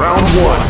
Round one.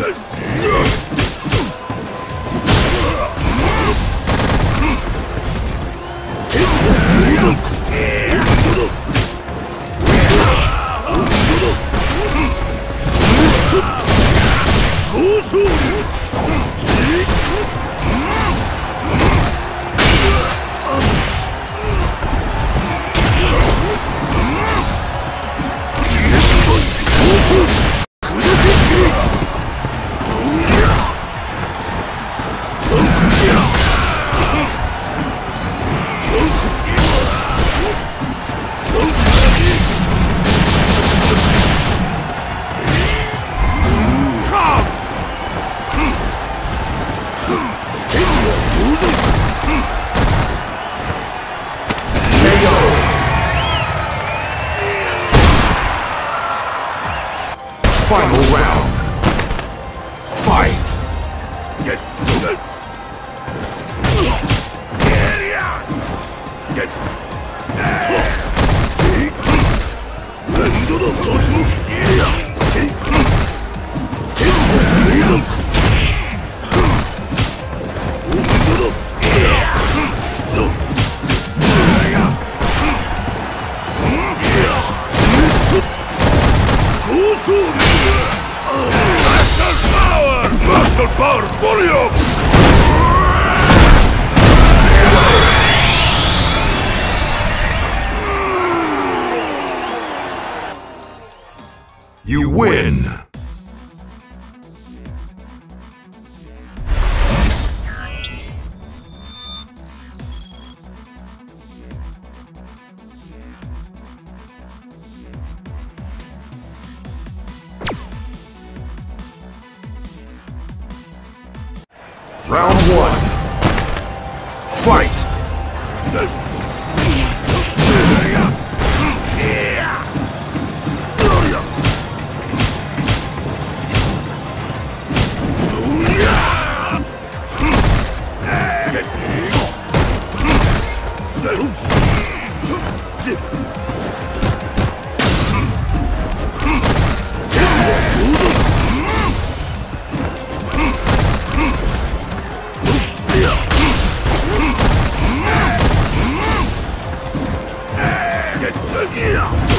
Goodness! Final round. Fight. Get. You win! Round one. Fight! Round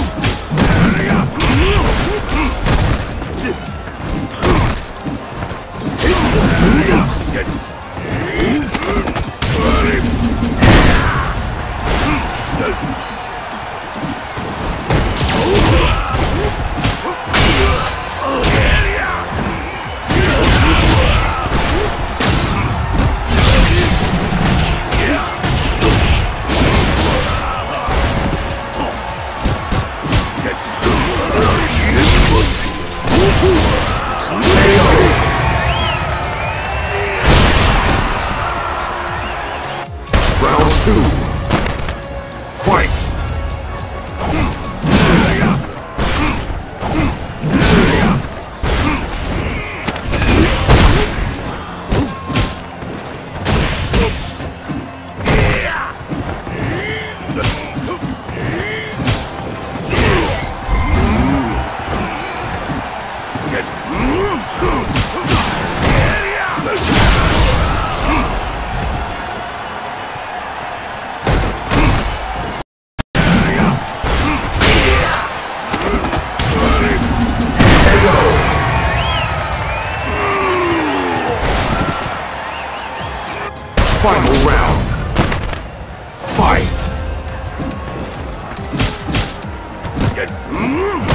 うん。